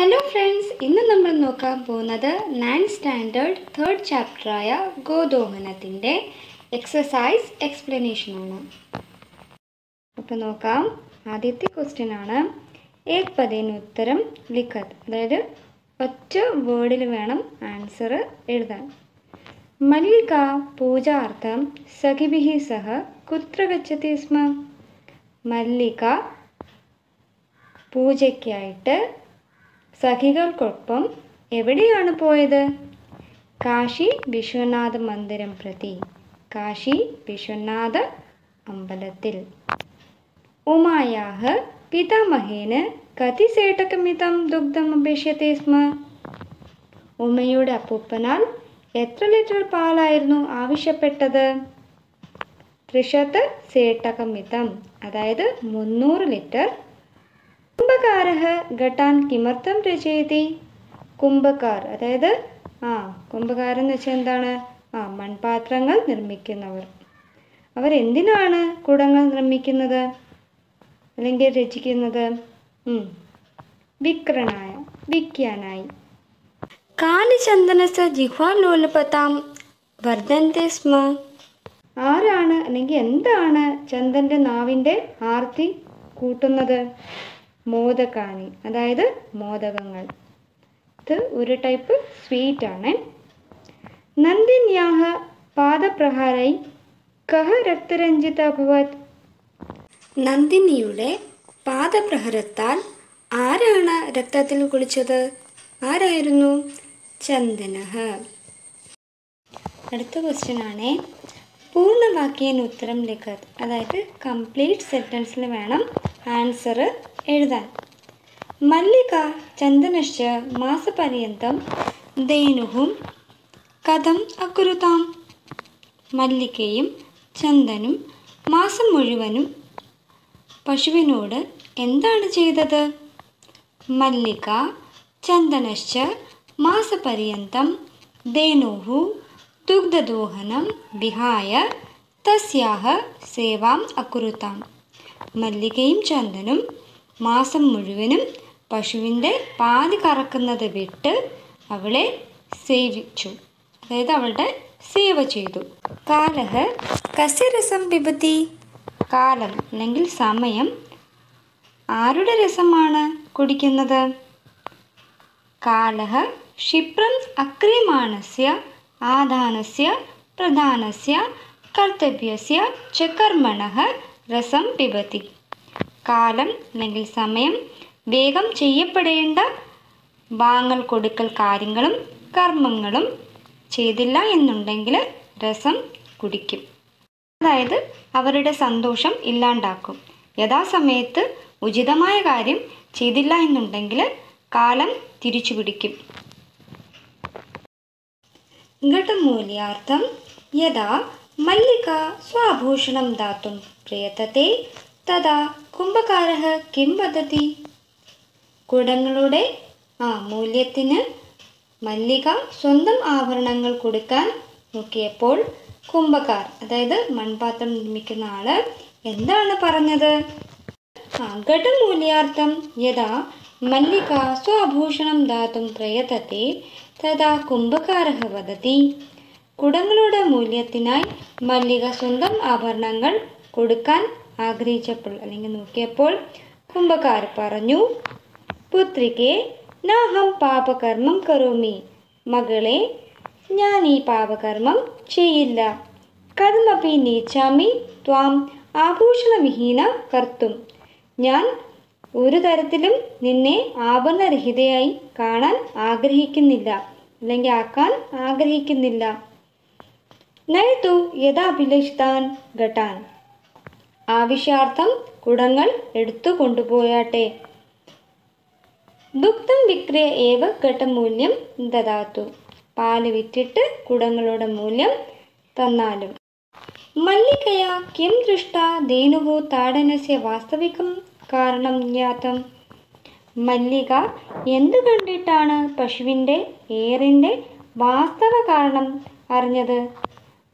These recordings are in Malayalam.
ഹലോ ഫ്രണ്ട്സ് ഇന്ന് നമ്മൾ നോക്കാൻ പോകുന്നത് നയൻ സ്റ്റാൻഡേർഡ് തേർഡ് ചാപ്റ്ററായ ഗോദോഹനത്തിന്റെ എക്സസൈസ് എക്സ്പ്ലനേഷനാണ് അപ്പോൾ നോക്കാം. ആദ്യത്തെ ക്വസ്റ്റ്യൻ ആണ്. ഏക് പതിന് ഉത്തരം ലിഖത്. അതായത് ഒറ്റ വേർഡിൽ വേണം ആൻസർ എഴുതാൻ. മല്ലിക പൂജാർത്ഥം സഖിബിഹി സഹ കുത്ര ഗച്ഛതി സ്മ. മല്ലിക പൂജയ്ക്കായിട്ട് സഖികൾക്കൊപ്പം എവിടെയാണ് പോയത്? കാശി വിശ്വനാഥ മന്ദിരം പ്രതി. കാശി വിശ്വനാഥ അമ്പലത്തിൽ. ഉമായാഹ് പിതാമഹേന് കതി സേട്ടകമിതം ദുഗ്ധം അപേക്ഷ്യത്തെ സ്മ. ഉമയുടെ അപ്പൂപ്പനാൽ എത്ര ലിറ്റർ പാലായിരുന്നു ആവശ്യപ്പെട്ടത്? ത്രിശത് സേട്ടകമിതം അതായത് മുന്നൂറ് ലിറ്റർ കുംഭകാരः ഘട്ടാൻ കിമർത്ഥം രചയതി. കുംഭക്കാർ അതായത് ആ കുംഭകാരൻ എന്ന് വെച്ചാൽ എന്താണ്? ആ മൺപാത്രങ്ങൾ നിർമ്മിക്കുന്നവർ. അവർ എന്തിനാണ് കുടങ്ങൾ നിർമ്മിക്കുന്നത്? അല്ലെങ്കിൽ രചിക്കുന്നത്. വിക്രണായ വിൽക്കാനായി കാലിചന്ദനസ ജിഹ്വാലോലപതാം വർദ്ധന്തെ സ്മ. ആരാണ് അല്ലെങ്കിൽ എന്താണ് ചന്ദന്റെ നാവിന്റെ ആർത്തി കൂട്ടുന്നത്? മോദകാനി അതായത് മോദകങ്ങൾ. ഇത് ഒരു ടൈപ്പ് സ്വീറ്റ് ആണ്. നന്ദിന്യാഹ പാദപ്രഹാരൈ കഹ രക്തരഞ്ജിത അഭവത് നന്ദിനിയുടെ പാദപ്രഹരത്താൽ ആരാണ് രക്തത്തിൽ കുളിച്ചത്? ആരായിരുന്നു? ചന്ദന അടുത്ത ക്വസ്റ്റ്യൻ ആണേ. പൂർണവാക്യേന ഉത്തരം ലിഖത്. അതായത് കംപ്ലീറ്റ് സെന്റൻസിൽ വേണം ആൻസർ എഴുതാൻ. മല്ലിക ചന്ദനശ്ച മാസപര്യന്തം ധേനുഹും കഥം അക്കുരുതാം മല്ലികയും ചന്ദനും മാസം മുഴുവനും പശുവിനോട് എന്താണ് ചെയ്തത്? മല്ലിക ചന്ദനശ്ച മാസപര്യന്തം ധേനുഹു ദുഗ്ധദോഹനം വിഹായ തസ്യാഹ സേവാം അക്കുരുതാം മല്ലികയും ചന്ദനും മാസം മുഴുവനും പശുവിന്റെ പാതി കറക്കുന്നത് വിട്ട് അവളെ സേവിച്ചു. അതായത് അവളുടെ സേവ ചെയ്തു. കാലഹ കസ്യരസം പിബത്തി കാലം അല്ലെങ്കിൽ സമയം ആരുടെ രസമാണ് കുടിക്കുന്നത്? കാലഹ ക്ഷിപ്രം അക്രിമാണസ്യ ആധാനസ്യ പ്രധാനസ്യ കർത്തവ്യസ്യ ച രസം പിബത്തി കാലം അല്ലെങ്കിൽ സമയം വേഗം ചെയ്യപ്പെടേണ്ട വാങ്ങൽ കൊടുക്കൽ കാര്യങ്ങളും കർമ്മങ്ങളും ചെയ്തില്ല എന്നുണ്ടെങ്കിൽ രസം കുടിക്കും. അതായത് അവരുടെ സന്തോഷം ഇല്ലാണ്ടാക്കും. യഥാസമയത്ത് ഉചിതമായ കാര്യം ചെയ്തില്ല എന്നുണ്ടെങ്കിൽ കാലം തിരിച്ചു പിടിക്കും. ഘടമൂല്യാർത്ഥം യഥാ മല്ലിക സ്വാഭൂഷണം ദാത്തും പ്രയത്തത്തെ തഥാ കുംഭകാരः കിം വദതി? കുടങ്ങളുടെ ആ മൂല്യത്തിന് മല്ലിക സ്വന്തം ആഭരണങ്ങൾ കൊടുക്കാൻ നോക്കിയപ്പോൾ കുംഭക്കാർ അതായത് മൺപാത്രം നിർമ്മിക്കുന്ന ആൾ എന്താണ് പറഞ്ഞത്? ഘടമൂല്യാർത്ഥം യഥാ മല്ലിക സ്വാഭൂഷണം ദാതും പ്രയതത്തെ തഥാ കുംഭകാരः വദതി. കുടങ്ങളുടെ മൂല്യത്തിനായി മല്ലിക സ്വന്തം ആഭരണങ്ങൾ കൊടുക്കാൻ ആഗ്രഹിച്ചപ്പോൾ അല്ലെങ്കിൽ നോക്കിയപ്പോൾ കുംഭക്കാർ പറഞ്ഞു പുത്രികെ നാഹം പാപകർമ്മം കരോമി മകളെ ഞാൻ ഈ പാപകർമ്മം ചെയ്യില്ല. കഥമപി നീച്ചാമി ത്വാം ആഭൂഷണവിഹീന കർത്തും. ഞാൻ ഒരു തരത്തിലും നിന്നെ ആഭരണരഹിതയായി കാണാൻ ആഗ്രഹിക്കുന്നില്ല അല്ലെങ്കിൽ ആക്കാൻ ആഗ്രഹിക്കുന്നില്ല. നയതു യഥാഭിലഷിതാൻ ഘട്ടാൻ. ആവശ്യാർത്ഥം കുടങ്ങൾ എടുത്തു കൊണ്ടുപോയാട്ടെ. ദുഗ്ധം വിക്രയ ഏവ ഘട്ടമൂല്യം ദദാത്തു. പാൽ വിറ്റിട്ട് കുടങ്ങളുടെ മൂല്യം തന്നാലും. മല്ലികയ കിം ദൃഷ്ട ധേനുഹു താടനസ്യ വാസ്തവികം കാരണം ജ്ഞാതം. മല്ലിക എന്ത് കണ്ടിട്ടാണ് പശുവിന്റെ ഏറിന്റെ വാസ്തവ കാരണം അറിഞ്ഞത്?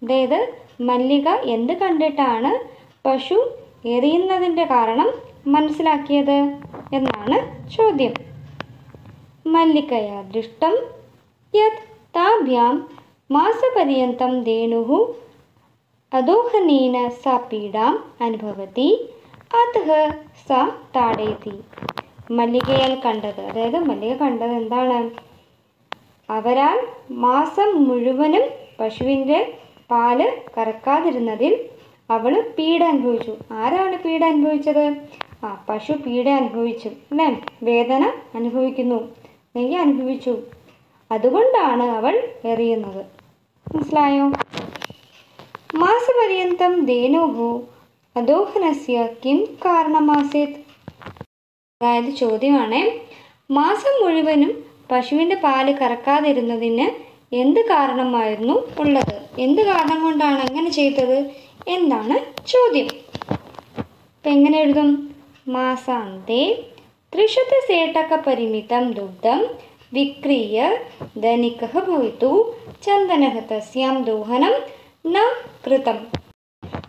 അതായത് മല്ലിക എന്ത് കണ്ടിട്ടാണ് പശു എറിയുന്നതിന്റെ കാരണം മനസ്സിലാക്കിയത് എന്നാണ് ചോദ്യം. മല്ലികയാ ദൃഷ്ടം. യത് താഭ്യാം മാസപര്യന്തം ധേനുഹു അദോഹനീന സ പീഡാം അനുഭവത്തി അതഹ സ താടയത്തി മല്ലികയാൽ കണ്ടത് അതായത് മല്ലിക കണ്ടത് എന്താണ്? അവരാൽ മാസം മുഴുവനും പശുവിന്റെ പാൽ കറക്കാതിരുന്നതിൽ അവൾ പീഡ അനുഭവിച്ചു. ആരാണ് പീഡ അനുഭവിച്ചത്? ആ പശു പീഡ അനുഭവിച്ചു അല്ലേ? വേദന അനുഭവിക്കുന്നു നെയ്യ് അനുഭവിച്ചു. അതുകൊണ്ടാണ് അവൾ എറിയുന്നത്. മനസ്സിലായോ? മാസപര്യന്തം ധേനോഹു അദോഹനസ്യ കിം കാരണമാസേത്? അതായത് ചോദ്യമാണ് മാസം മുഴുവനും പശുവിന്റെ പാൽ കറക്കാതിരുന്നതിന് എന്ത് കാരണമായിരുന്നു ഉള്ളത്? എന്ത് കാരണം കൊണ്ടാണ് അങ്ങനെ ചെയ്തത്? എന്താണ് ചോദ്യം? അപ്പം എങ്ങനെ എഴുതും? മാസാന്തേ ത്രിശത സേട്ടക പരിമിതം ദുഗ്ധം വിക്രീയ ധനിക ഭവിത്തു ചന്ദന തസ്യാം ദോഹനം ന കൃതം.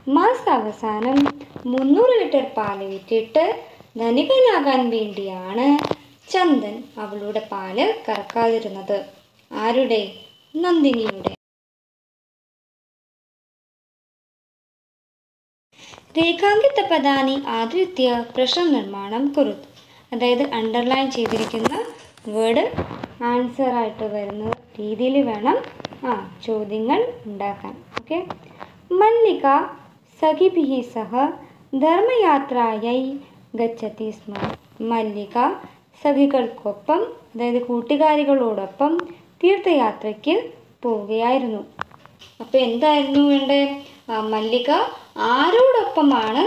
മാസാവസാനം മുന്നൂറ് ലിറ്റർ പാൽ വിറ്റിട്ട് ധനികനാകാൻ വേണ്ടിയാണ് ചന്ദൻ അവളുടെ പാൽ കറക്കാതിരുന്നത്. ആരുടെ? നന്ദിനിയുടെ. രേഖാങ്കിത പദാനി ആദൃത്യ പ്രശ്നം നിർമ്മാണം കുറുത്ത് അതായത് അണ്ടർലൈൻ ചെയ്തിരിക്കുന്ന വേർഡ് ആൻസർ ആയിട്ട് വരുന്ന രീതിയിൽ വേണം ആ ചോദ്യങ്ങൾ ഉണ്ടാക്കാൻ. ഓക്കെ മല്ലിക സഖിഭി സഹ ധർമ്മയാത്രയായി ഗച്ചത്തി സ്മ. മല്ലിക സഖികൾക്കൊപ്പം അതായത് കൂട്ടുകാരികളോടൊപ്പം തീർത്ഥയാത്രയ്ക്ക് പോവുകയായിരുന്നു. അപ്പോൾ എന്തായിരുന്നു വേണ്ടേ ആ മല്ലിക ആരോടൊപ്പമാണ്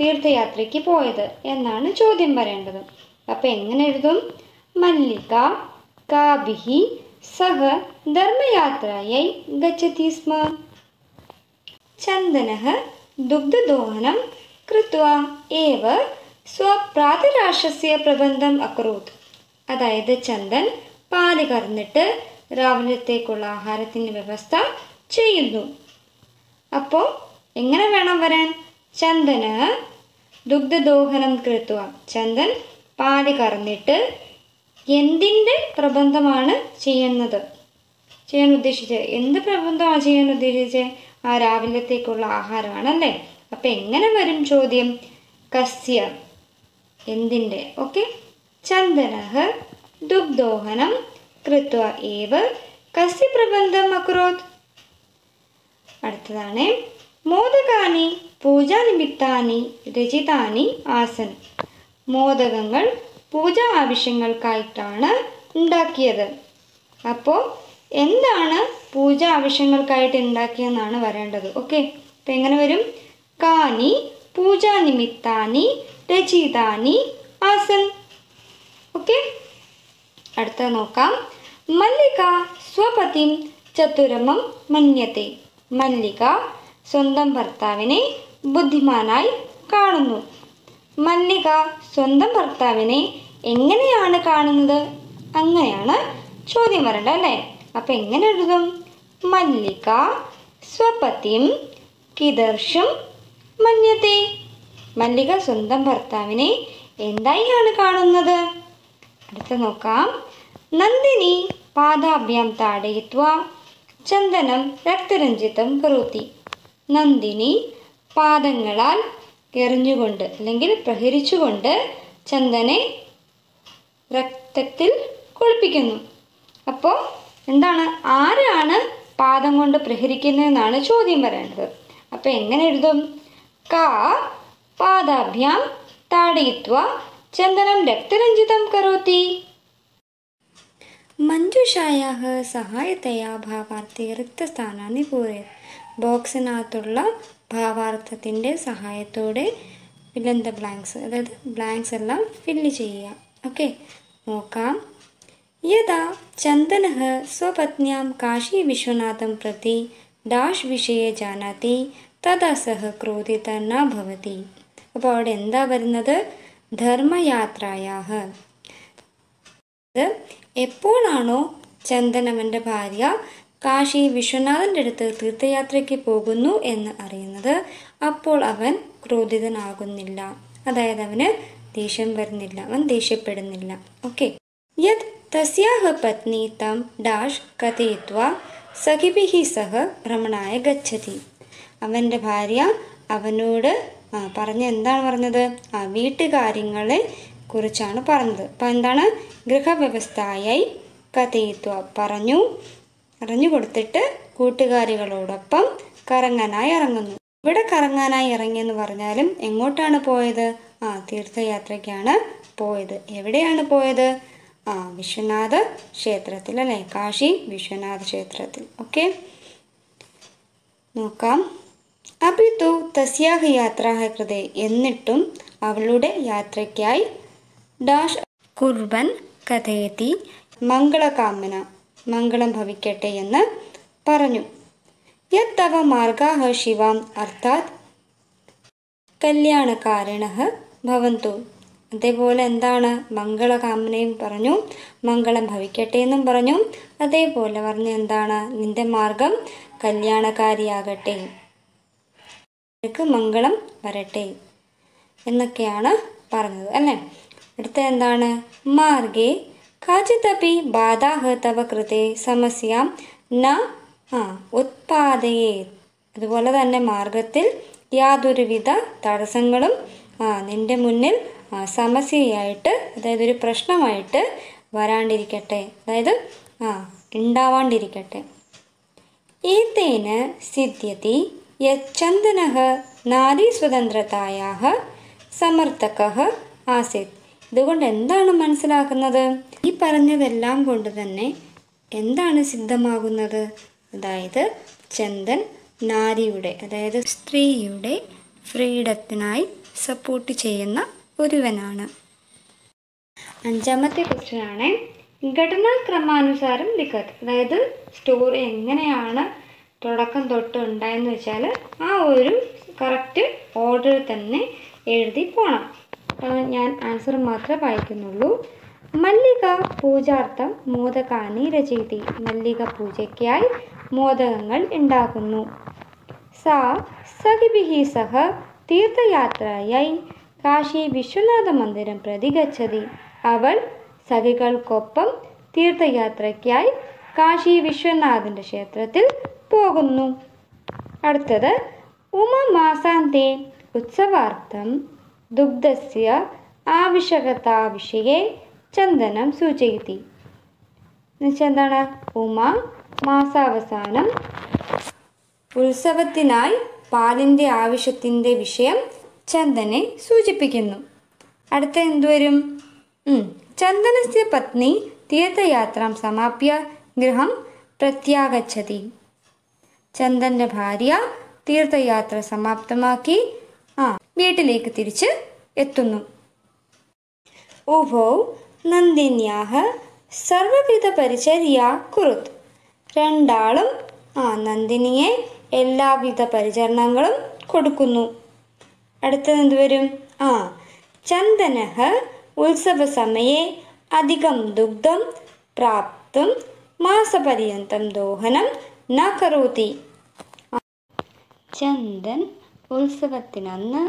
തീർത്ഥയാത്രയ്ക്ക് പോയത് എന്നാണ് ചോദ്യം പറയേണ്ടത് അപ്പം എങ്ങനെ എഴുതും? മല്ലിക കാബിഹി സഹ ധർമ്മയാത്രയായി ഗച്ഛതി സ്മ. ചന്ദന ദുഗ്ധദോഹനം കൃത്വ ഏവ സ്വപ്രാതരാശസ്യ പ്രബന്ധം അക്രൂത് അതായത് ചന്ദൻ പാൽ കറന്നിട്ട് രാവിലത്തേക്കുള്ള ആഹാരത്തിന്റെ വ്യവസ്ഥ ചെയ്യുന്നു. അപ്പോൾ എങ്ങനെ വേണം വരാൻ? ചന്ദന് ദുഗ്ധദോഹനം കൃത്വ ചന്ദൻ പാതി കറന്നിട്ട് എന്തിന്റെ പ്രബന്ധമാണ് ചെയ്യുന്നത്? ചെയ്യാൻ ഉദ്ദേശിച്ചത് എന്ത് പ്രബന്ധമാണ് ചെയ്യാൻ ഉദ്ദേശിച്ചത്? ആ രാവിലത്തേക്കുള്ള ആഹാരമാണല്ലേ? അപ്പം എങ്ങനെ വരും ചോദ്യം? കസ്യ എന്തിന്റെ ഓക്കെ. ചന്ദന ദുഗ്ധോഹനം കൃത്വ ഏവ് കസ്യ പ്രബന്ധം അക്രോത് അടുത്തതാണ്. മോദകാനി പൂജാനിമിത്താനി രചിതാനി ആസൻ. മോദകങ്ങൾ പൂജാ ആവശ്യങ്ങൾക്കായിട്ടാണ് ഉണ്ടാക്കിയത്. അപ്പോൾ എന്താണ് പൂജ ആവശ്യങ്ങൾക്കായിട്ട് ഉണ്ടാക്കിയെന്നാണ് വരേണ്ടത്. ഓക്കെ? അപ്പം എങ്ങനെ വരും? കാനി പൂജാനിമിത്താനി രചിതാനി ആസൻ. ഓക്കെ? അടുത്ത നോക്കാം. മല്ലിക സ്വപതിം ചതുരമം മന്യത്തെ മല്ലിക സ്വന്തം ഭർത്താവിനെ ബുദ്ധിമാനായി കാണുന്നു. മല്ലിക സ്വന്തം ഭർത്താവിനെ എങ്ങനെയാണ് കാണുന്നത്? അങ്ങനെയാണ് ചോദ്യം വരേണ്ടത് അല്ലേ? അപ്പം എങ്ങനെ എഴുതും? മല്ലിക സ്വപതിം കിദർഷം മന്യത്തെ. മല്ലിക സ്വന്തം ഭർത്താവിനെ എന്തായാണ് കാണുന്നത്? അടുത്ത നോക്കാം. നന്ദിനി പാദാഭ്യാം താടയിത്വ ചന്ദനം രക്തരഞ്ജിതം കറുത്തി. നന്ദിനി പാദങ്ങളാൽ എറിഞ്ഞുകൊണ്ട് അല്ലെങ്കിൽ പ്രഹരിച്ചുകൊണ്ട് ചന്ദനെ രക്തത്തിൽ കുളിപ്പിക്കുന്നു. അപ്പോൾ എന്താണ്? ആരാണ് പാദം കൊണ്ട് പ്രഹരിക്കുന്നതെന്നാണ് ചോദ്യം പറയേണ്ടത്. അപ്പോൾ എങ്ങനെ എഴുതും? കാ പാദാഭ്യാം താടയിത്വ ചന്ദനം രക്തരഞ്ജിതം കരോത്തി മഞ്ജുഷായാഹ സഹായതയാ ഭാവാർത്ഥി റിക്തസ്ഥാനാన్ని പൂരയത് ബോക്സിനകത്തുള്ള ഭാവാർത്ഥത്തിന്റെ സഹായത്തോടെ ഫില്ലൻ ബ്ലാങ്ക്സ് അതായത് ബ്ലാങ്ക്സ് എല്ലാം ഫില്ല് ചെയ്യുക. ഓക്കെ നോക്കാം. യഥാ ചന്ദന സ്വപത്നിയാം കാശി വിശ്വനാഥം പ്രതി ഡാഷ് വിഷയെ ജാനാതി തഥാ സഹ ക്രോധിത ന ഭവതി. അപ്പോൾ അവിടെ എന്താ വരുന്നത്? ധർമ്മയാത്രയാഹ. എപ്പോഴാണോ ചന്ദനവന്റെ ഭാര്യ കാശി വിശ്വനാഥന്റെ അടുത്ത് തീർത്ഥയാത്രയ്ക്ക് പോകുന്നു എന്ന് അറിയുന്നത് അപ്പോൾ അവൻ ക്രോധിതനാകുന്നില്ല. അതായത് അവന് ദേഷ്യം വരുന്നില്ല അവൻ ദേഷ്യപ്പെടുന്നില്ല. ഓക്കെ യത് തസ്യാഹ പത്നി തം ഡാഷ് കഥയിത്വ സഖിഭിः സഹ ഭ്രമണായ ഗച്ഛതി. അവന്റെ ഭാര്യ അവനോട് പറഞ്ഞ എന്താണ് പറഞ്ഞത്? ആ വീട്ടുകാര്യങ്ങളെ കുറിച്ചാണ് പറഞ്ഞത്. അപ്പം എന്താണ്? ഗൃഹവ്യവസ്ഥയായി കഥയിത്വ പറഞ്ഞു. അറിഞ്ഞു കൊടുത്തിട്ട് കൂട്ടുകാരികളോടൊപ്പം കറങ്ങാനായി ഇറങ്ങുന്നു. ഇവിടെ കറങ്ങാനായി ഇറങ്ങിയെന്ന് പറഞ്ഞാലും എങ്ങോട്ടാണ് പോയത്? ആ തീർത്ഥയാത്രയ്ക്കാണ് പോയത്. എവിടെയാണ് പോയത്? ആ വിശ്വനാഥ ക്ഷേത്രത്തിൽ അല്ലേ? കാശി വിശ്വനാഥ ക്ഷേത്രത്തിൽ. ഓക്കെ. നോക്കാം. അഭിത്തു തസ്യാഹ യാത്രാഹ കൃതേ എന്നിട്ടും അവളുടെ യാത്രയ്ക്കായി ഡാഷ് കുർബൻ കഥയത്തി. മംഗളകാമന മംഗളം ഭവിക്കട്ടെ എന്ന് പറഞ്ഞു. യത്തവ മാർഗാഹ ശിവാം അർത്ഥാത് കല്യാണകാരണ ഭവന്തു. അതേപോലെ എന്താണ്? മംഗളകാമനയും പറഞ്ഞു. മംഗളം ഭവിക്കട്ടെ എന്നും പറഞ്ഞു. അതേപോലെ പറഞ്ഞു എന്താണ്? നിന്റെ മാർഗം കല്യാണകാരിയാകട്ടെ. മംഗളം വരട്ടെ എന്നൊക്കെയാണ് പറഞ്ഞത് അല്ലേ? അടുത്ത എന്താണ് മാർഗേ കാചിതപി ബാധാഹ തവ കൃതേ സമസ്യാം ന ആ ഉത്പാദയേ. അതുപോലെ തന്നെ മാർഗത്തിൽ യാതൊരുവിധ തടസ്സങ്ങളും ആ നിന്റെ മുന്നിൽ സമസ്യയായിട്ട് അതായത് ഒരു പ്രശ്നമായിട്ട് വരാണ്ടിരിക്കട്ടെ. അതായത് ആ ഉണ്ടാവാണ്ടിരിക്കട്ടെ. ഏതേന സിദ്ധ്യതി യന്ദന നാരീസ്വതന്ത്രതായാः സമർത്ഥക ആസീത്. ഇതുകൊണ്ട് എന്താണ് മനസ്സിലാക്കുന്നത്? ഈ പറഞ്ഞതെല്ലാം കൊണ്ട് തന്നെ എന്താണ് സിദ്ധമാകുന്നത്? അതായത് ചന്ദൻ നാരിയുടെ അതായത് സ്ത്രീയുടെ ഫ്രീഡത്തിനായി സപ്പോർട്ട് ചെയ്യുന്ന ഒരുവനാണ്. അഞ്ചാമത്തെ ക്വസ്റ്റനാണ് ഘടനാ ക്രമാനുസാരം ലിഖത്ത് അതായത് സ്റ്റോറി എങ്ങനെയാണ് തുടക്കം തൊട്ട് ഉണ്ടായെന്ന് വെച്ചാൽ ആ ഒരു കറക്റ്റ് ഓർഡർ തന്നെ എഴുതി പോകണം ഞാൻ ആൻസർ മാത്രമേ വായിക്കുന്നുള്ളൂ. മല്ലിക പൂജാർത്ഥം മോദകാനി രചയിതി. മല്ലിക പൂജയ്ക്കായി മോദകങ്ങൾ ഉണ്ടാക്കുന്നു സാ സഖിബിഹി സഹ തീർത്ഥയാത്രയായി. കാശി വിശ്വനാഥ മന്ദിരം പ്രതി ഗച്ഛതി അവൾ സഖികൾക്കൊപ്പം തീർത്ഥയാത്രയ്ക്കായി കാശി വിശ്വനാഥന്റെ ക്ഷേത്രത്തിൽ പോകുന്നു. അടുത്തത് ഉമ മാസാന്തേ ഉത്സവാർത്ഥം ദുഗ്ധസ്യ ആവശ്യകതാവിഷയെ ചന്ദനം സൂചയത്തി എന്താണ്? ഉമ മാസാവസാനം. ഉത്സവത്തിനായി പാലിന്റെ ആവശ്യത്തിന്റെ വിഷയം ചന്ദനെ സൂചിപ്പിക്കുന്നു. അടുത്ത എന്തുവരും. ചന്ദനസ്യ പത്നി തീർത്ഥയാത്രാം സമാപ്യ ഗൃഹം പ്രത്യാഗച്ഛതി. ചന്ദന്റെ ഭാര്യ തീർത്ഥയാത്ര സമാപ്തമാക്കി. ആ വീട്ടിലേക്ക് തിരിച്ച് എത്തുന്നു. ഉഭൗ നന്ദിന്യാഹ സർവവിധ പരിചര്യ കുറുത്. രണ്ടാളും ആ നന്ദിനിയെ എല്ലാവിധ പരിചരണങ്ങളും കൊടുക്കുന്നു. അടുത്തത് എന്ത് വരും? ആ ചന്ദനഃ ഉത്സവസമയെ അധികം ദുഗ്ധം പ്രാപ്തും മാസപര്യന്തം ദോഹനം ന കരോതി. ചന്ദൻ ഉത്സവത്തിനന്ന്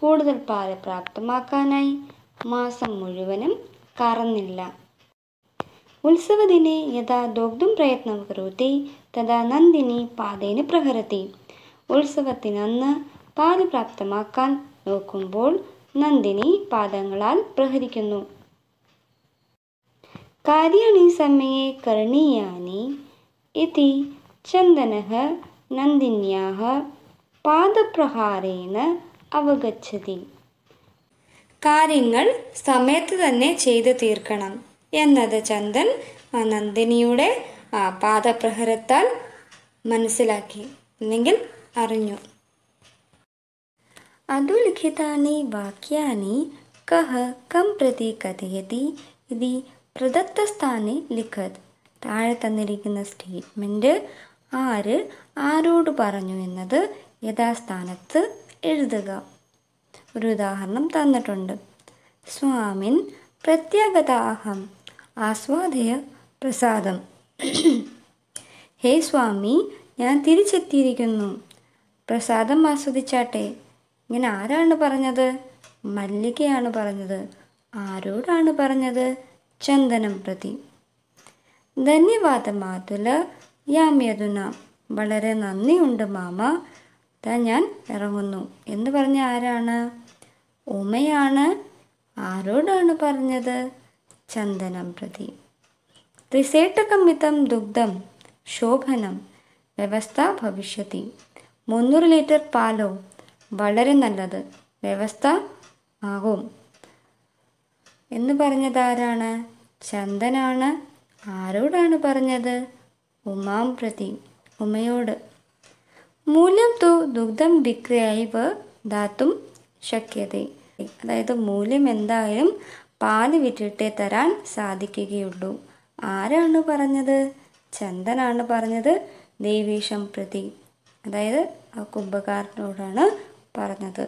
കൂടുതൽ പാൽ പ്രാപ്തമാക്കാനായി മാസം മുഴുവനും കറന്നില്ല. ഉത്സവദിനെ യഥാ ദുഗ്ധം പ്രയത്നം കരുത്തി തഥാ നന്ദിനി പാതേന് പ്രഹരത്തി. ഉത്സവത്തിനന്ന് പാൽ പ്രാപ്തമാക്കാൻ നോക്കുമ്പോൾ നന്ദിനി പാദങ്ങളാൽ പ്രഹരിക്കുന്നു. കാര്യണി സമയെ കരണീയാനി ഇതി ചന്ദന നന്ദിന്യാ പാദപ്രഹാരേണ അവഗച്ഛതി. കാര്യങ്ങൾ സമയത്ത് തന്നെ ചെയ്തു തീർക്കണം എന്നത് ചന്ദൻ ആ നന്ദിനിയുടെ ആ പാദപ്രഹരത്താൽ മനസ്സിലാക്കി അല്ലെങ്കിൽ അറിഞ്ഞു. അധുലിഖിതാനി വാക്യാനി കഹ കം പ്രതി കഥയതി ഇതി പ്രദത്തസ്ഥാനെ ലിഖത്. താഴെ തന്നിരിക്കുന്ന സ്റ്റേറ്റ്മെന്റ് ആര് ആരോട് പറഞ്ഞു എന്നത് യഥാസ്ഥാനത്ത് എഴുതുക. ഒരു ഉദാഹരണം തന്നിട്ടുണ്ട്. സ്വാമിൻ പ്രത്യാഗതാഹം ആസ്വാദയ പ്രസാദം. ഹേ സ്വാമി ഞാൻ തിരിച്ചെത്തിയിരിക്കുന്നു. പ്രസാദം ആസ്വദിച്ചാട്ടെ ഇങ്ങനെ ആരാണ് പറഞ്ഞത്? മല്ലികയാണ് പറഞ്ഞത്. ആരോടാണ് പറഞ്ഞത്? ചന്ദനം പ്രതി. ധന്യവാദ മാതുല യാമ്യതുന. വളരെ നന്ദിയുണ്ട് മാമ. ദാ ഞാൻ ഇറങ്ങുന്നു. എന്ന് പറഞ്ഞ ആരാണ്? ഉമയാണ്. ആരോടാണ് പറഞ്ഞത്? ചന്ദനം പ്രതി. ത്രിസേട്ടകമിതം ദുഗ്ധം ശോഭനം വ്യവസ്ഥ ഭവിഷ്യത്തി മുന്നൂറ് ലിറ്റർ പാലോ? വളരെ നല്ലത്. വ്യവസ്ഥ ആകും. എന്ന് പറഞ്ഞത് ആരാണ്? ചന്ദനാണ്. ആരോടാണ് പറഞ്ഞത്? ഉമാം പ്രതി. ഉമയോട്. മൂല്യം തു ദുഗ്ധം വിക്രയൈവ ദാത്തും ശക്യത. അതായത് മൂല്യം എന്തായാലും പാൽ വിറ്റിട്ടേ തരാൻ സാധിക്കുകയുള്ളൂ. ആരാണ് പറഞ്ഞത്? ചന്ദനാണ് പറഞ്ഞത്. ദേവീഷം പ്രതി. അതായത് ആ കുംഭകാരനോടാണ് പറഞ്ഞത്.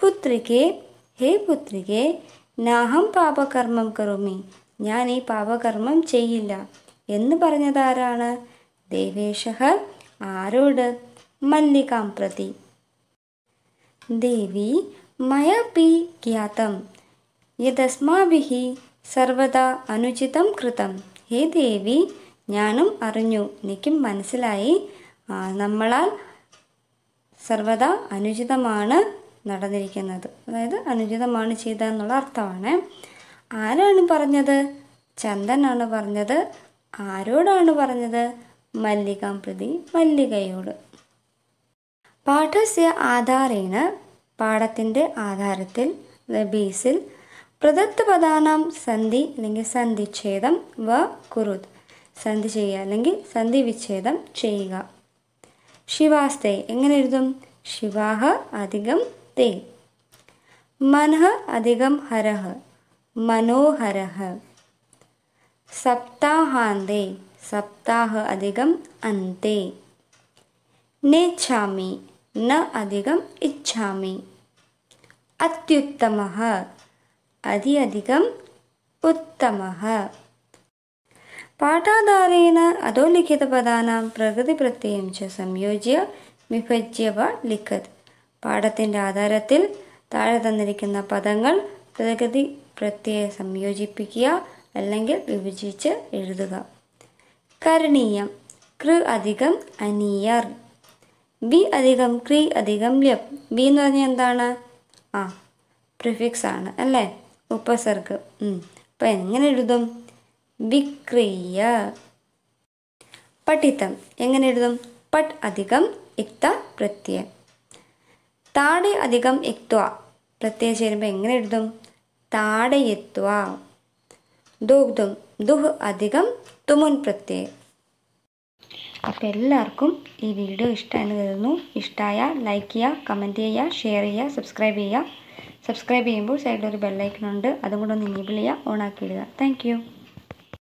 പുത്രികെ ഹേ പുത്രികെ നാഹം പാപകർമ്മം കറുമി. ഞാൻ ഈ പാപകർമ്മം ചെയ്യില്ല. എന്ന് പറഞ്ഞതാരാണ്? ദേവേശ ആരോട്? മല്ലികാം പ്രതി. ദേവി മയാപി ജ്ഞാതം യദസ്മാഭിः സർവദാ അനുചിതം കൃതം. ഹേ ദേവി ഞാനും അറിഞ്ഞു. എനിക്കും മനസ്സിലായി. നമ്മളാൽ സർവദാ അനുചിതമാണ് നടന്നിരിക്കുന്നത്. അതായത് അനുചിതമാണ് ചെയ്ത എന്നുള്ള അർത്ഥമാണ്. ആരാണ് പറഞ്ഞത്? ചന്ദനാണ് പറഞ്ഞത്. ആരോടാണ് പറഞ്ഞത്? മല്ലികാം പ്രതി മല്ലികയോട്. പാഠസ്യ ആധാരേണ പാഠത്തിന്റെ ആധാരത്തിൽ ബേസിൽ പ്രദത്ത് പദാനാം സന്ധി അല്ലെങ്കിൽ സന്ധിച്ഛേദം വ കുറുത് സന്ധി ചെയ്യുക അല്ലെങ്കിൽ സന്ധി വിച്ഛേദം ചെയ്യുക. ശിവാസ്തേ എങ്ങനെ എഴുതും? ശിവാഹ അധികം തേ. മനഃ അധികം ഹരഹ. മനോഹരഹ. സപ്താഹാന്തേ. സപ്താഹ അധികം അന്തേ നേച്ഛാമി ന അധികം ഇച്ഛാമി. അത്യുത്തമः അതി അധികം ഉത്തമः പാഠാധാരേണ അധോലിഖിതപദാനാം പ്രകൃതിപ്രത്യയം ച സംയോജ്യ വിഭജ്യവ ലിഖത്. പാഠത്തിന്റെ ആധാരത്തിൽ താഴെ തന്നിരിക്കുന്ന പദങ്ങൾ പ്രകൃതി പ്രത്യയം സംയോജിപ്പിക്കുക അല്ലെങ്കിൽ വിഭജിച്ച് എഴുതുക. കരണീയം. കൃ അധികം അനിയർ. ബി അധികം ക്രീ അധികം ല്യപ് ബി എന്ന് പറഞ്ഞാൽ എന്താണ്? ആ പ്രിഫിക്സ് ആണ് അല്ലേ? ഉപസർഗം. അപ്പം എങ്ങനെ എഴുതും? വിക്രിയ. പഠിത്തം. എങ്ങനെ എഴുതും? പട്ട് അധികം ഇക്ത പ്രത്യയം. താടെ അധികം ഇക്ത്വ. പ്രത്യയം ചേരുമ്പോൾ എങ്ങനെ എഴുതും? താടയെത്വ ദുഗ്ധം ദുഹ് അധികം തുമുൻ പ്രത്യേ. അപ്പോൾ എല്ലാവർക്കും ഈ വീഡിയോ ഇഷ്ടമെന്ന് കരുതുന്നു. ഇഷ്ടമായ ലൈക്ക് ചെയ്യുക കമന്റ് ചെയ്യുക ഷെയർ ചെയ്യുക സബ്സ്ക്രൈബ് ചെയ്യുക. സബ്സ്ക്രൈബ് ചെയ്യുമ്പോൾ സൈഡിലൊരു ബെല്ലൈക്കൺ ഉണ്ട്. അതും കൂടെ ഒന്ന് ഇനേബിൾ ചെയ്യുക ഓണാക്കി ഇടുക. താങ്ക്